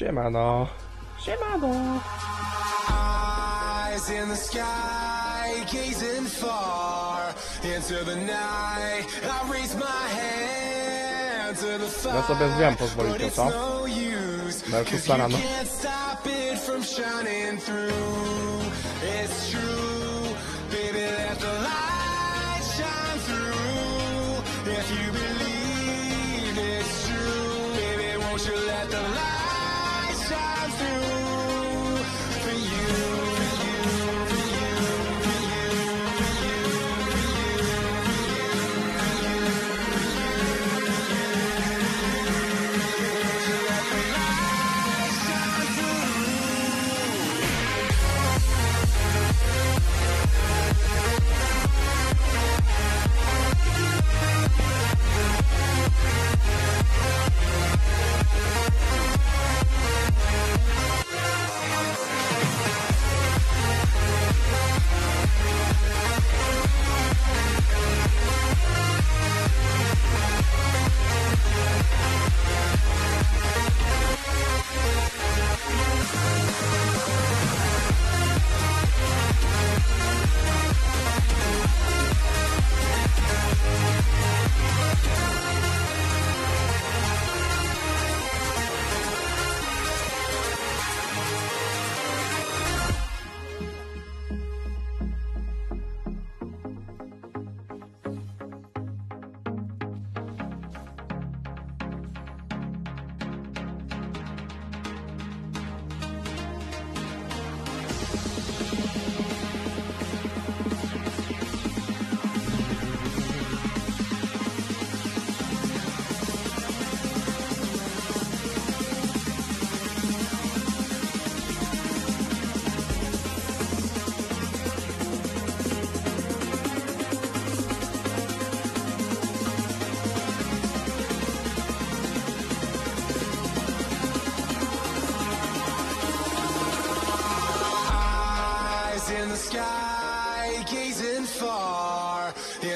Siemano. Siemano. Eyes in the sky, gazing far into the night. I raise my hand to the fire. Ja sobie wiem, pozwolicie, but it's co? no use, No, to starano. can't stop it from shining through. It's true,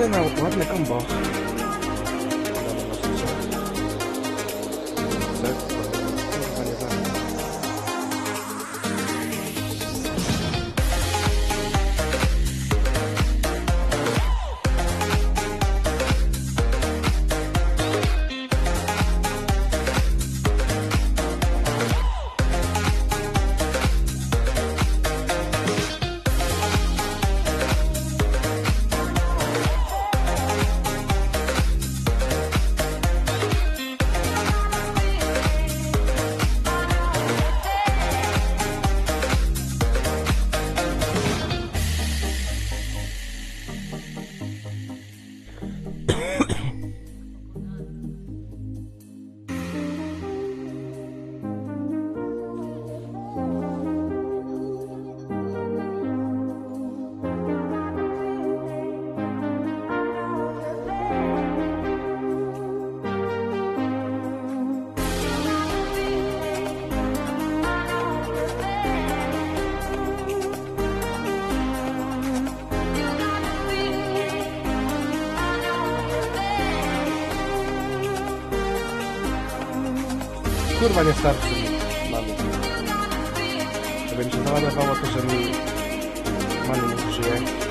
那边我 aku 薄 Kurwa, nie starczy mi. Mamy. Żeby mi się załadowało to, że mi many nie zużyje.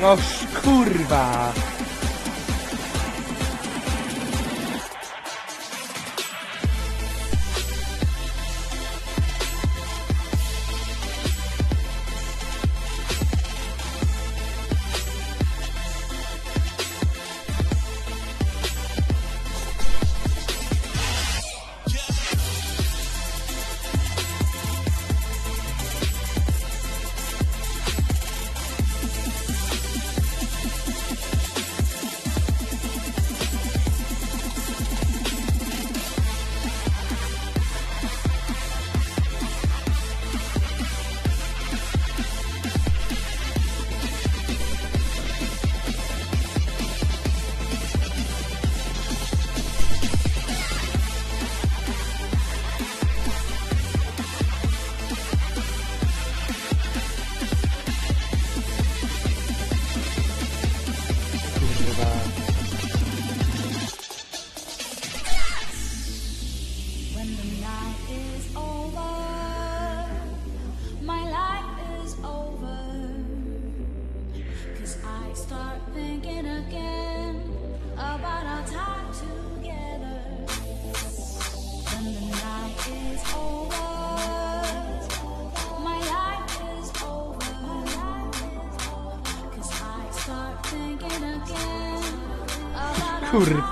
No kurwa! Tour.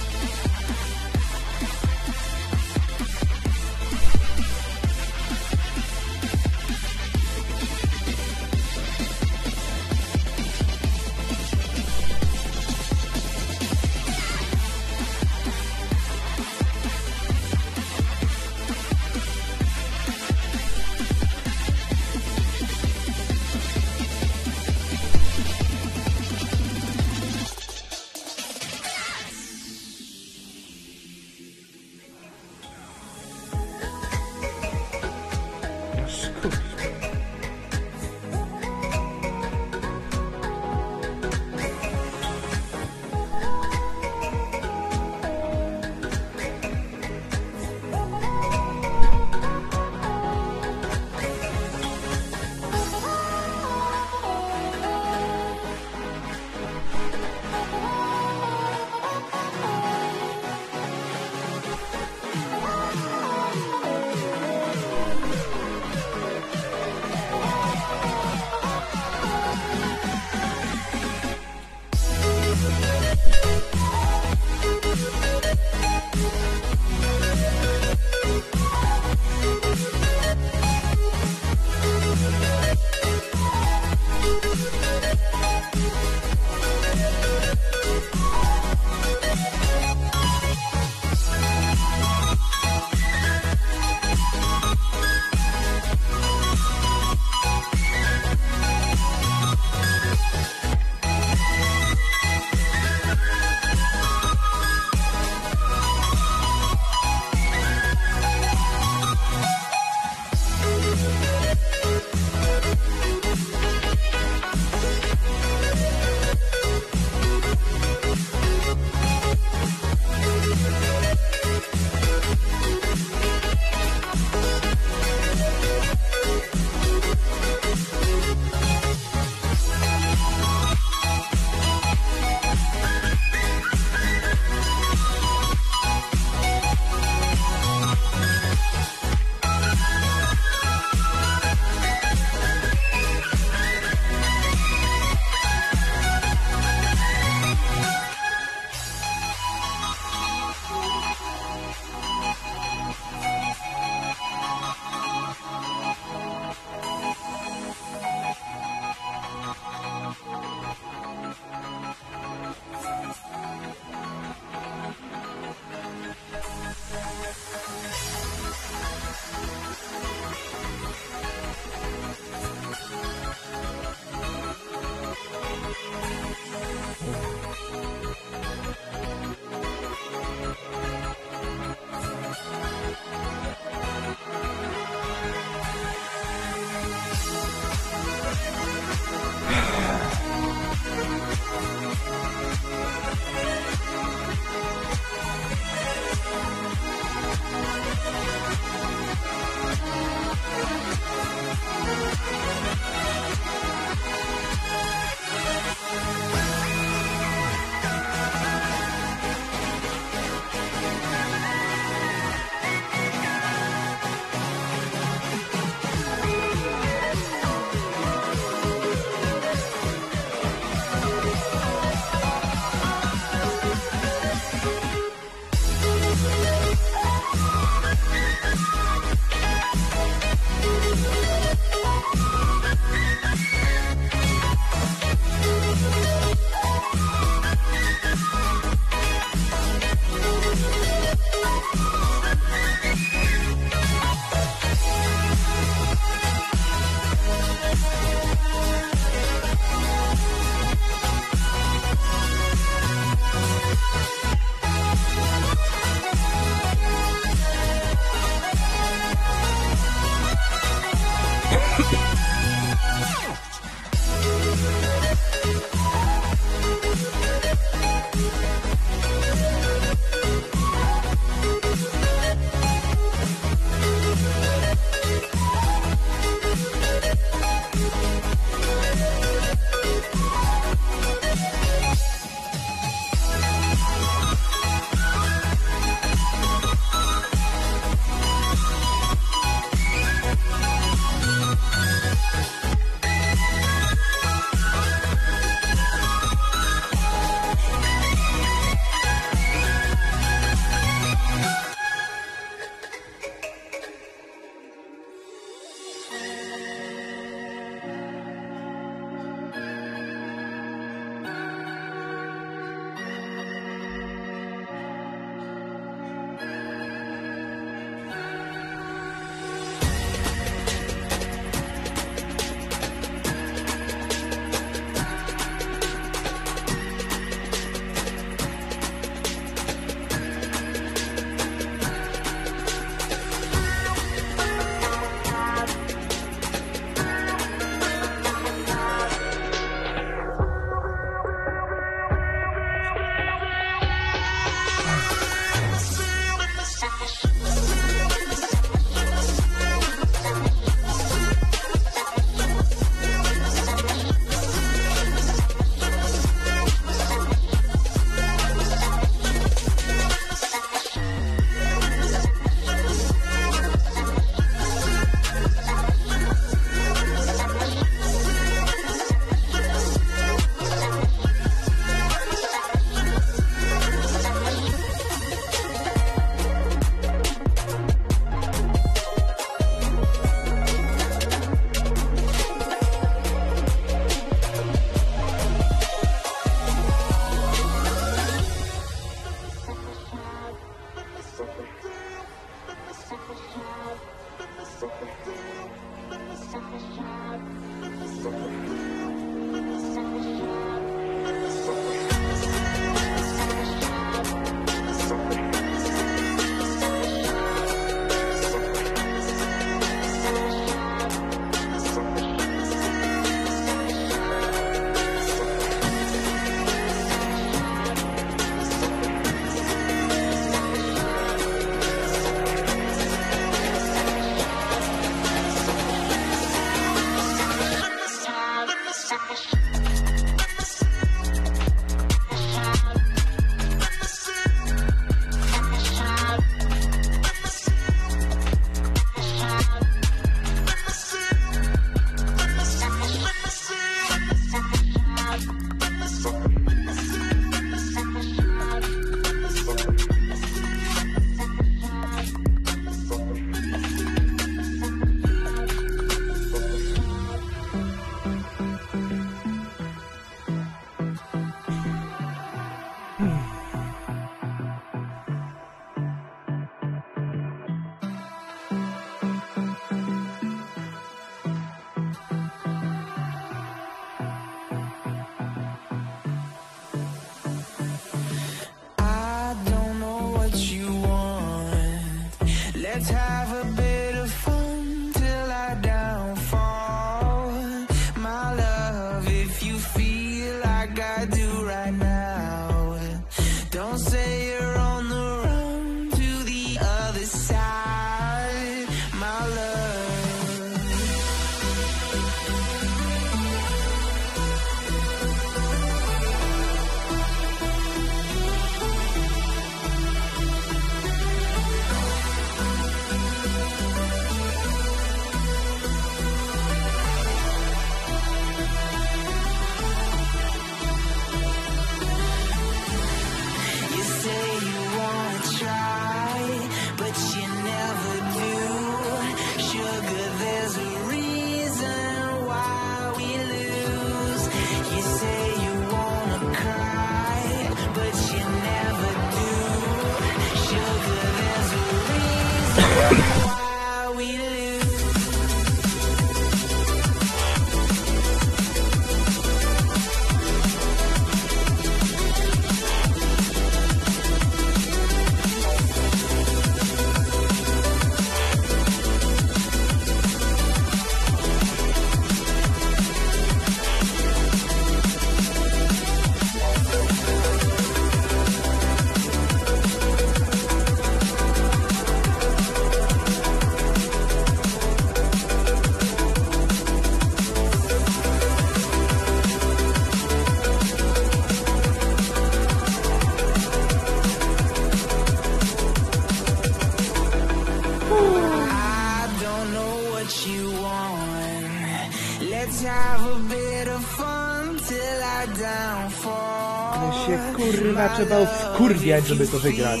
No się kurwa trzeba wkurwiać, żeby to wygrać.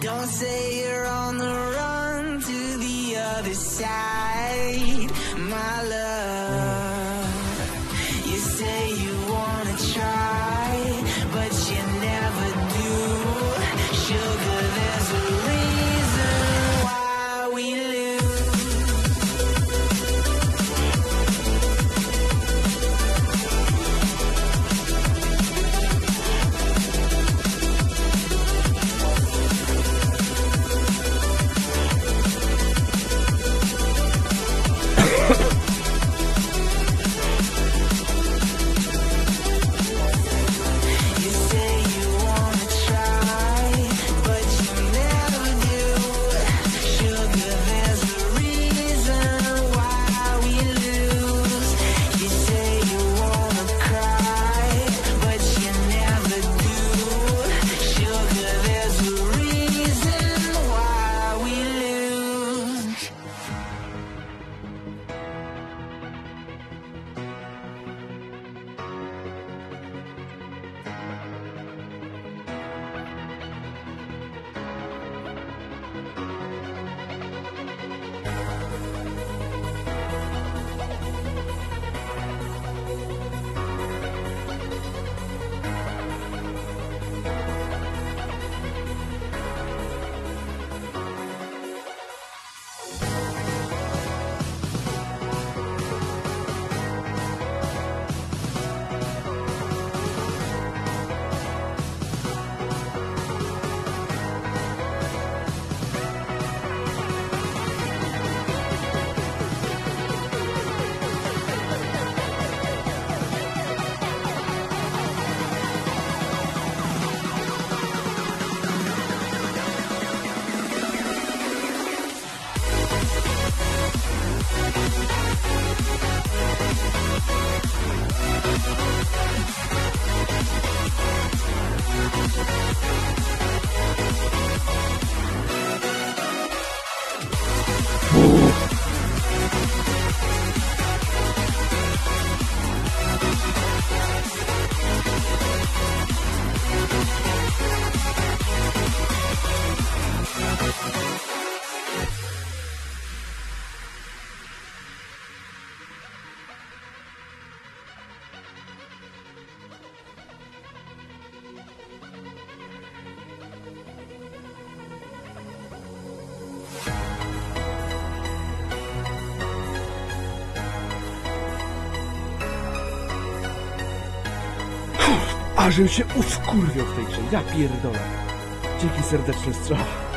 Don't say you're on the run to the other side. Ażem się uskurwiał w tej grze. Ja pierdolę. Dzięki serdeczny strzał.